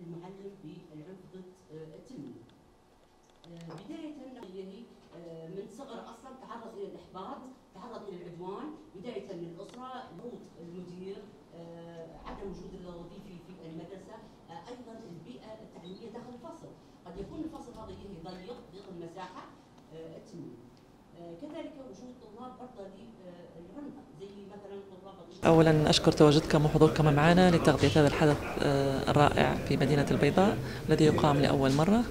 المعلم في العنف آه، ضد التلميذ. آه، بداية هي آه، من صغر أصلا تعرض إلى الإحباط، تعرض إلى العدوان، بداية من الأسرة، ضغوط المدير، عدم وجود الوظيفي في المدرسة، أيضا البيئة التعليمية داخل الفصل، قد يكون الفصل هذا ضيق، ضيق المساحة التلميذ. كذلك وجود طلاب برضه اولا أشكر تواجدكم وحضوركم معنا لتغطية هذا الحدث آه، الرائع في مدينة البيضاء الذي يقام لأول مرة.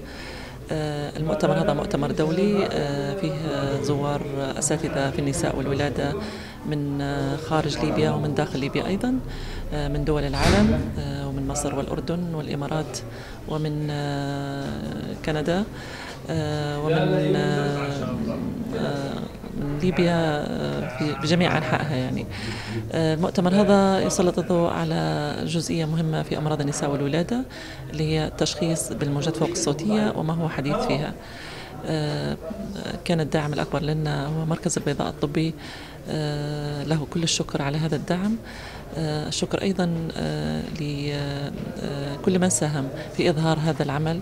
آه، المؤتمر هذا مؤتمر دولي آه، فيه زوار أساتذة في النساء والولادة من خارج ليبيا ومن داخل ليبيا أيضا من دول العالم ومن مصر والأردن والإمارات ومن كندا ومن من ليبيا آه، في بجميع أنحائها يعني. آه، المؤتمر هذا يسلط الضوء على جزئية مهمة في أمراض النساء والولادة اللي هي التشخيص بالموجات فوق الصوتية وما هو حديث فيها. آه، كان الداعم الأكبر لنا هو مركز البيضاء الطبي. آه، له كل الشكر على هذا الدعم. آه، الشكر أيضا لكل من ساهم في إظهار هذا العمل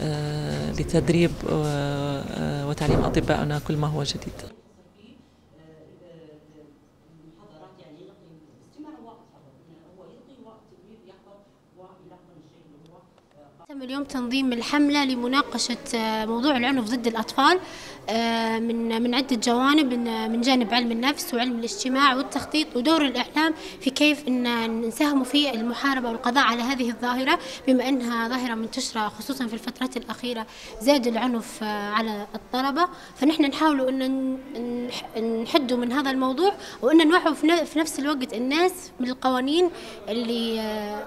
آه، لتدريب آه، آه، وتعليم أطبائنا كل ما هو جديد. تم اليوم تنظيم الحملة لمناقشة آه، موضوع العنف ضد الأطفال آه، من من عدة جوانب من جانب علم النفس وعلم الاجتماع والتخطيط ودور الإعلام في كيف أن نساهم في المحاربة والقضاء على هذه الظاهرة بما أنها ظاهرة منتشرة خصوصا في الفترات الأخيرة زاد العنف آه، على الطلبة. فنحن نحاول أن نح- نحدوا من هذا الموضوع وأن نوعوا في نفس الوقت الناس من القوانين اللي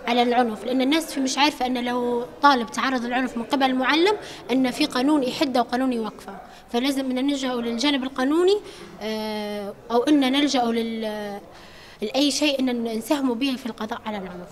على العنف. لأن الناس مش عارفة أن لو طالب تعرض للعنف من قبل المعلم أن في قانون يحده وقانون يوقفه. فلازم أن نلجأ للجانب القانوني آه، أو أن نلجأ لأي شيء أن نساهموا به في القضاء على العنف.